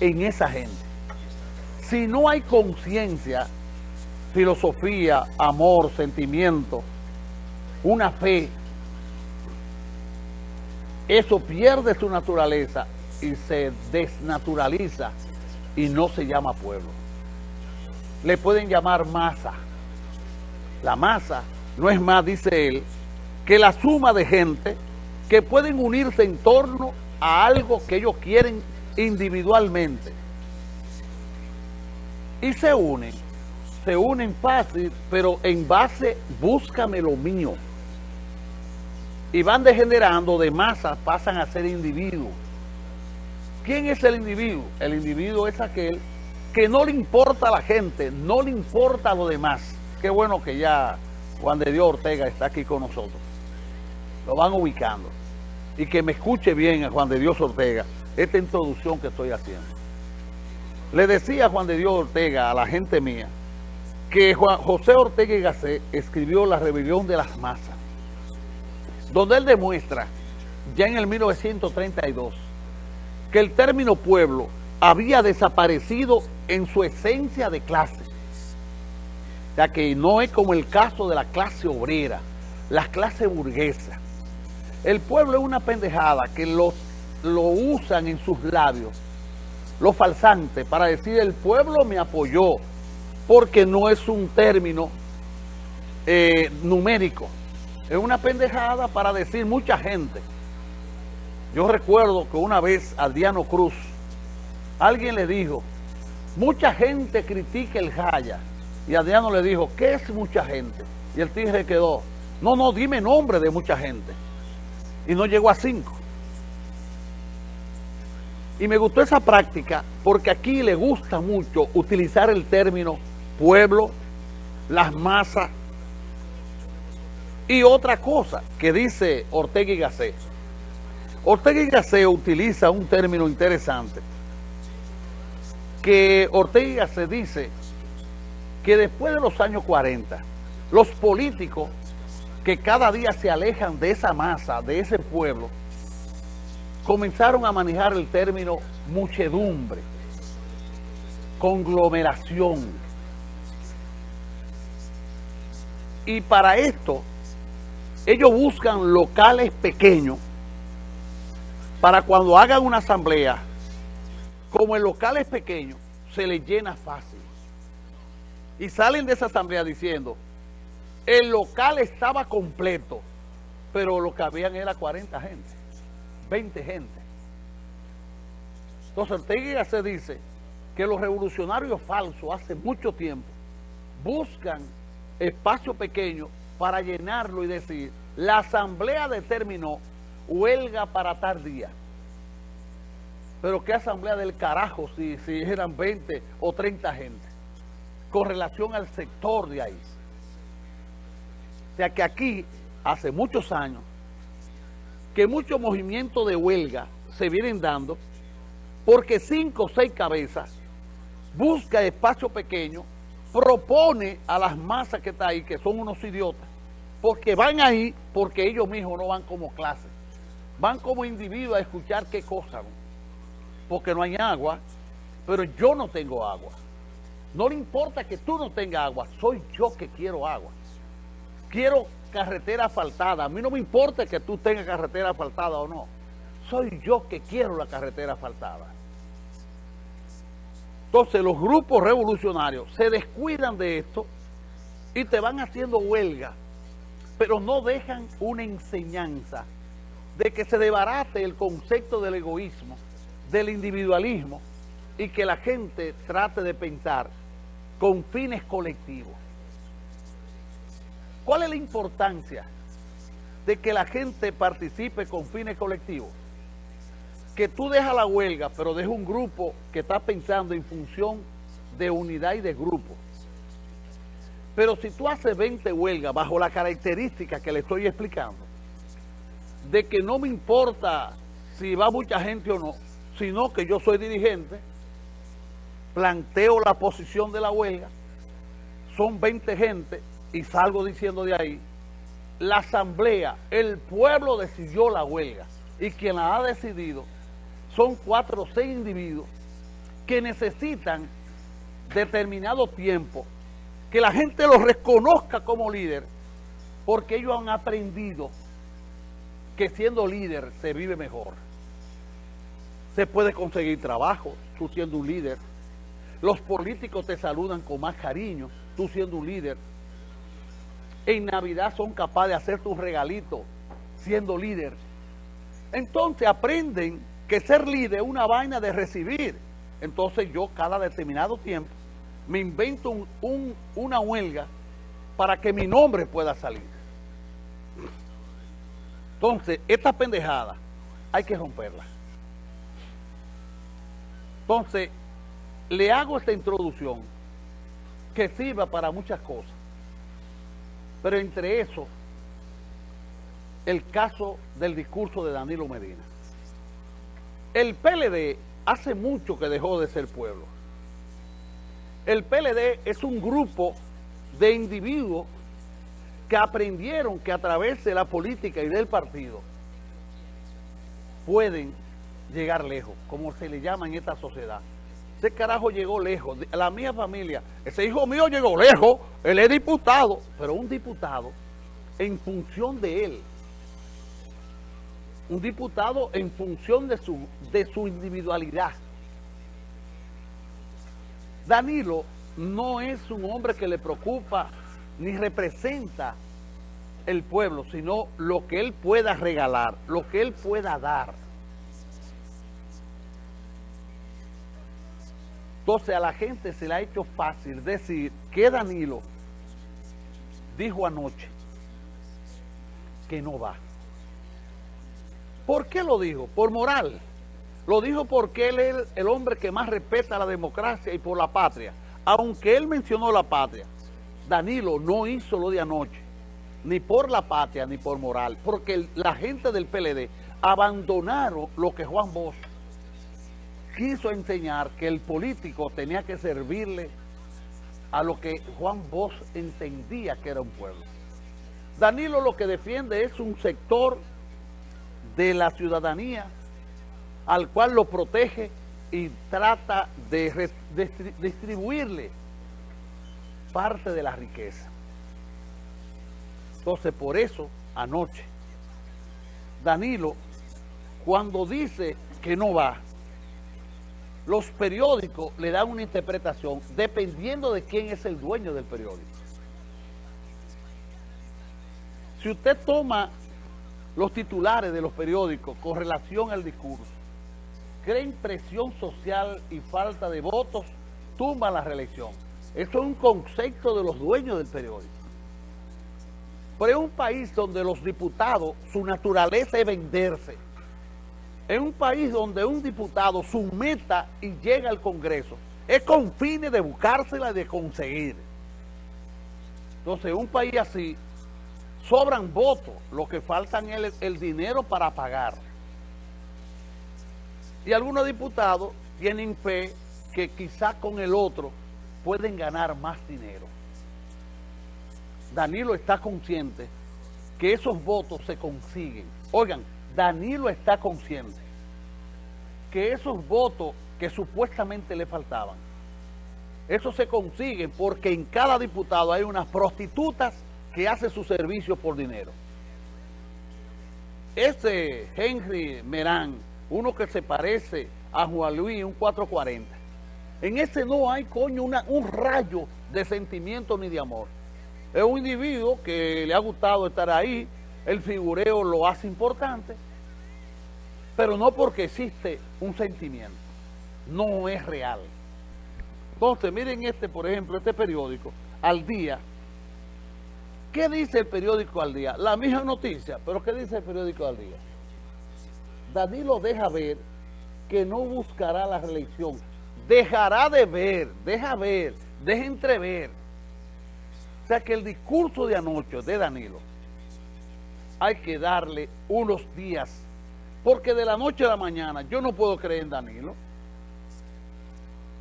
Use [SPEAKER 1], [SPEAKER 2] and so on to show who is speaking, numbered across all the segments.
[SPEAKER 1] en esa gente. Si no hay conciencia, filosofía, amor, sentimiento, una fe, eso pierde su naturaleza y se desnaturaliza y no se llama pueblo. Le pueden llamar masa. La masa no es más, dice él, que la suma de gente que pueden unirse en torno a algo que ellos quieren individualmente. Y se unen, se unen fácil, pero en base, búscame lo mío. Y van degenerando de masa, pasan a ser individuos. ¿Quién es el individuo? El individuo es aquel que no le importa a la gente, no le importa a lo demás. Qué bueno que ya Juan de Dios Ortega está aquí con nosotros. Lo van ubicando. Y que me escuche bien a Juan de Dios Ortega esta introducción que estoy haciendo. Le decía Juan de Dios Ortega a la gente mía que José Ortega y Gasset escribió La rebelión de las masas, donde él demuestra, ya en el 1932, que el término pueblo había desaparecido en su esencia de clase. Sea que no es como el caso de la clase obrera, la clase burguesa. El pueblo es una pendejada que los, lo usan en sus labios, los falsantes, para decir el pueblo me apoyó, porque no es un término eh, numérico. Es una pendejada para decir mucha gente. Yo recuerdo que una vez Adriano Cruz, alguien le dijo, mucha gente critica el Jaya. Y Adriano le dijo, ¿qué es mucha gente? Y el tigre quedó, no, no, dime nombre de mucha gente. Y no llegó a cinco. Y me gustó esa práctica porque aquí le gusta mucho utilizar el término pueblo, las masas y otra cosa que dice Ortega y Gasset. Ortega y Gasset utiliza un término interesante que Ortega y dice que después de los años 40 los políticos que cada día se alejan de esa masa, de ese pueblo, comenzaron a manejar el término muchedumbre, conglomeración. Y para esto, ellos buscan locales pequeños para cuando hagan una asamblea, como el local es pequeño, se les llena fácil. Y salen de esa asamblea diciendo, el local estaba completo, pero lo que habían era 40 gente, 20 gente. Entonces Ortega se dice que los revolucionarios falsos hace mucho tiempo buscan espacio pequeño para llenarlo y decir, la asamblea determinó huelga para tal día. Pero qué asamblea del carajo si, si eran 20 o 30 gente, con relación al sector de ahí. O sea que aquí, hace muchos años, que muchos movimientos de huelga se vienen dando porque cinco o seis cabezas busca espacio pequeño, propone a las masas que está ahí, que son unos idiotas, porque van ahí porque ellos mismos no van como clase, van como individuos a escuchar qué cosa, porque no hay agua, pero yo no tengo agua. No le importa que tú no tengas agua, soy yo que quiero agua. Quiero carretera asfaltada, a mí no me importa que tú tengas carretera asfaltada o no, soy yo que quiero la carretera asfaltada. Entonces los grupos revolucionarios se descuidan de esto y te van haciendo huelga, pero no dejan una enseñanza de que se debarate el concepto del egoísmo, del individualismo y que la gente trate de pensar con fines colectivos. ¿Cuál es la importancia de que la gente participe con fines colectivos? Que tú dejas la huelga, pero dejas un grupo que está pensando en función de unidad y de grupo. Pero si tú haces 20 huelgas bajo la característica que le estoy explicando, de que no me importa si va mucha gente o no, sino que yo soy dirigente, planteo la posición de la huelga, son 20 gente y salgo diciendo de ahí, la asamblea, el pueblo decidió la huelga y quien la ha decidido son cuatro o seis individuos que necesitan determinado tiempo, que la gente los reconozca como líder, porque ellos han aprendido que siendo líder se vive mejor. Se puede conseguir trabajo, tú siendo un líder. Los políticos te saludan con más cariño, tú siendo un líder. En Navidad son capaces de hacer tus regalitos siendo líder. Entonces aprenden que ser líder es una vaina de recibir. Entonces yo cada determinado tiempo me invento una huelga para que mi nombre pueda salir. Entonces, esta pendejada hay que romperla. Entonces, le hago esta introducción que sirva para muchas cosas. Pero entre eso, el caso del discurso de Danilo Medina. El PLD hace mucho que dejó de ser pueblo. El PLD es un grupo de individuos que aprendieron que a través de la política y del partido pueden llegar lejos, como se le llama en esta sociedad. Ese carajo llegó lejos. La mía familia, ese hijo mío llegó lejos, él es diputado, pero un diputado en función de él. Un diputado en función de su, de su individualidad. Danilo no es un hombre que le preocupa ni representa el pueblo, sino lo que él pueda regalar, lo que él pueda dar. Entonces a la gente se le ha hecho fácil decir que Danilo dijo anoche que no va. ¿Por qué lo dijo? Por moral. Lo dijo porque él es el hombre que más respeta la democracia y por la patria. Aunque él mencionó la patria, Danilo no hizo lo de anoche, ni por la patria ni por moral, porque la gente del PLD abandonaron lo que Juan Bosch quiso enseñar que el político tenía que servirle a lo que Juan Bosch entendía que era un pueblo. Danilo lo que defiende es un sector de la ciudadanía al cual lo protege y trata de distribuirle parte de la riqueza. Entonces, por eso, anoche, Danilo, cuando dice que no va, los periódicos le dan una interpretación dependiendo de quién es el dueño del periódico. Si usted toma los titulares de los periódicos con relación al discurso, crea impresión social y falta de votos, tumba la reelección. Eso es un concepto de los dueños del periódico. Pero es un país donde los diputados, su naturaleza es venderse. Es un país donde un diputado, su meta y llega al Congreso, es con fines de buscársela y de conseguir. Entonces, un país así, sobran votos, lo que faltan es el, el dinero para pagar. Y algunos diputados tienen fe que quizá con el otro pueden ganar más dinero. Danilo está consciente que esos votos se consiguen. Oigan, Danilo está consciente que esos votos que supuestamente le faltaban, eso se consiguen porque en cada diputado hay unas prostitutas que hacen su servicio por dinero. Ese Henry Merán, uno que se parece a Juan Luis, un 440, en ese no hay, coño, una, un rayo de sentimiento ni de amor. Es un individuo que le ha gustado estar ahí, el figureo lo hace importante, pero no porque existe un sentimiento, no es real. Entonces, miren este, por ejemplo, este periódico, Al Día. ¿Qué dice el periódico Al Día? La misma noticia, pero ¿qué dice el periódico Al Día? Danilo deja ver que no buscará la reelección, dejará de ver, deja ver, deja entrever. O sea que el discurso de anoche de Danilo hay que darle unos días, porque de la noche a la mañana yo no puedo creer en Danilo.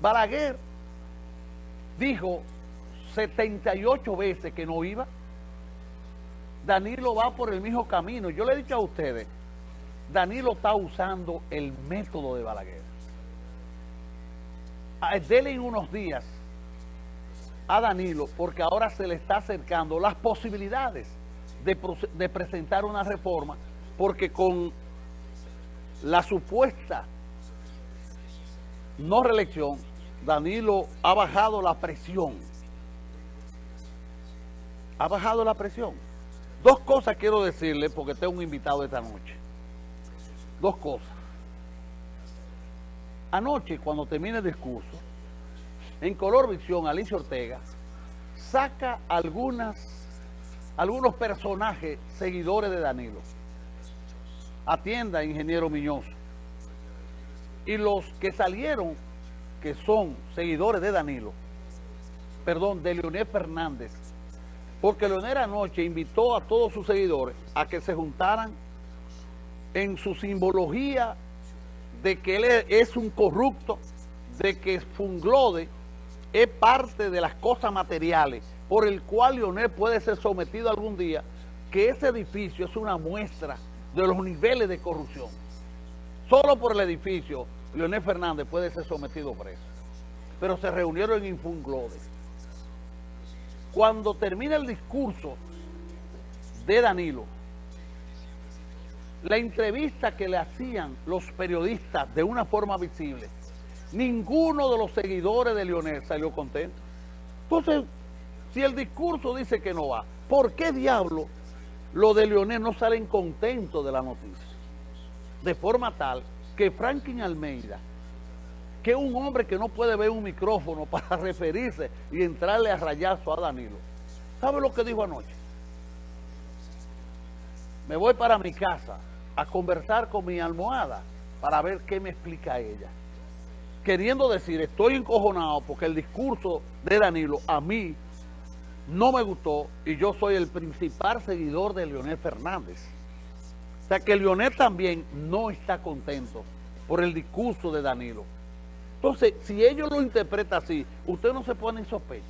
[SPEAKER 1] Balaguer dijo 78 veces que no iba. Danilo va por el mismo camino. Yo le he dicho a ustedes, Danilo está usando el método de Balaguer. dele en unos días a Danilo, porque ahora se le está acercando las posibilidades de presentar una reforma, porque con la supuesta no reelección, Danilo ha bajado la presión. Ha bajado la presión. Dos cosas quiero decirle, porque tengo un invitado esta noche. Dos cosas. Anoche, cuando termine el discurso, en Color Visión, Alicia Ortega saca algunas, algunos personajes seguidores de Danilo. Atienda, ingeniero Miñoso. Y los que salieron, que son seguidores de Danilo, perdón, de Leonel Fernández, porque Leonel anoche invitó a todos sus seguidores a que se juntaran en su simbología de que él es- un corrupto, de que Funglode es parte de las cosas materiales por el cual Leonel puede ser sometido algún día, que ese edificio es una muestra de los niveles de corrupción. Solo por el edificio, Leonel Fernández puede ser sometido preso. Pero se reunieron en Funglode. Cuando termina el discurso de Danilo, la entrevista que le hacían los periodistas de una forma visible, ninguno de los seguidores de Leonel salió contento. Entonces, si el discurso dice que no va, ¿por qué diablo los de Leonel no salen contentos de la noticia? De forma tal que Franklin Almeida, que es un hombre que no puede ver un micrófono para referirse y entrarle a rayazo a Danilo, ¿sabe lo que dijo anoche? me voy para mi casa a conversar con mi almohada para ver qué me explica ella. Queriendo decir, estoy encojonado porque el discurso de Danilo a mí no me gustó y yo soy el principal seguidor de Leonel Fernández. O sea que Leonel también no está contento por el discurso de Danilo. Entonces, si ellos lo interpretan así, usted no se pone en sospecha.